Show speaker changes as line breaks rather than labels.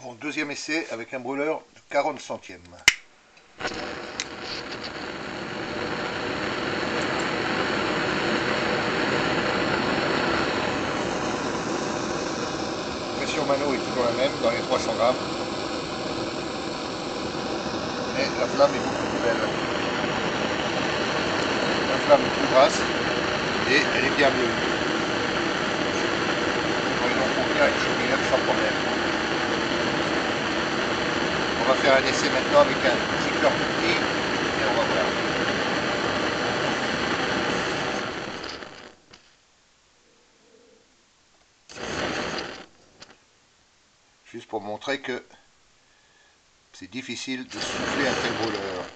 Bon, deuxième essai avec un brûleur de 40 centièmes. Pression mano est toujours la même dans les 300 grammes. Mais la flamme est beaucoup plus belle. La flamme est plus grasse et elle est bien mieux. Va faire un essai maintenant avec un cycleur petit et on va voir. Juste pour montrer que c'est difficile de souffler un tel brûleur.